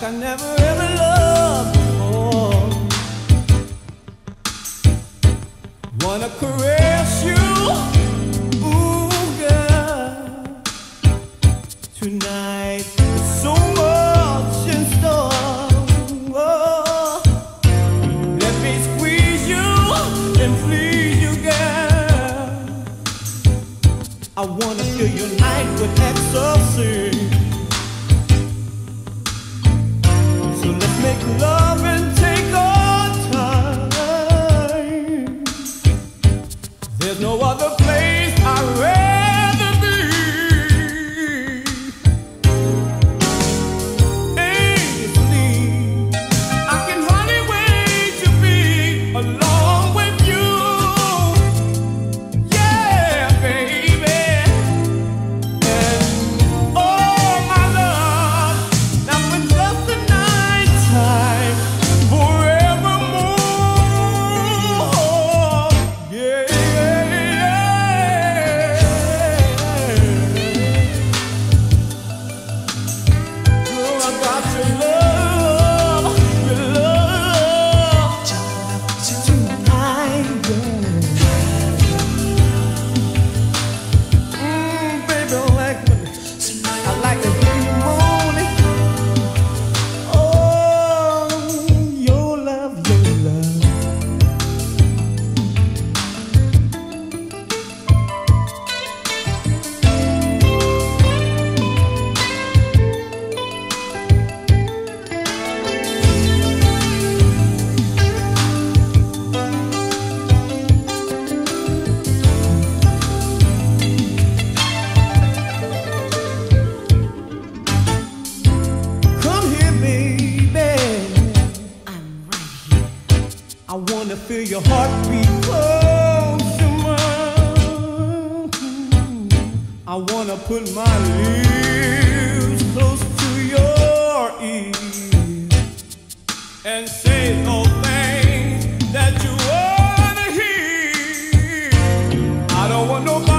like I never ever loved before. Wanna caress you, ooh, girl, tonight. There's so much in store. Let me squeeze you and please you, girl. I wanna fill your night with ecstasy. loving wanna feel your heartbeat close to mine. I wanna put my lips close to your ear and say all things that you wanna hear. I don't want no.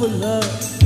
for love.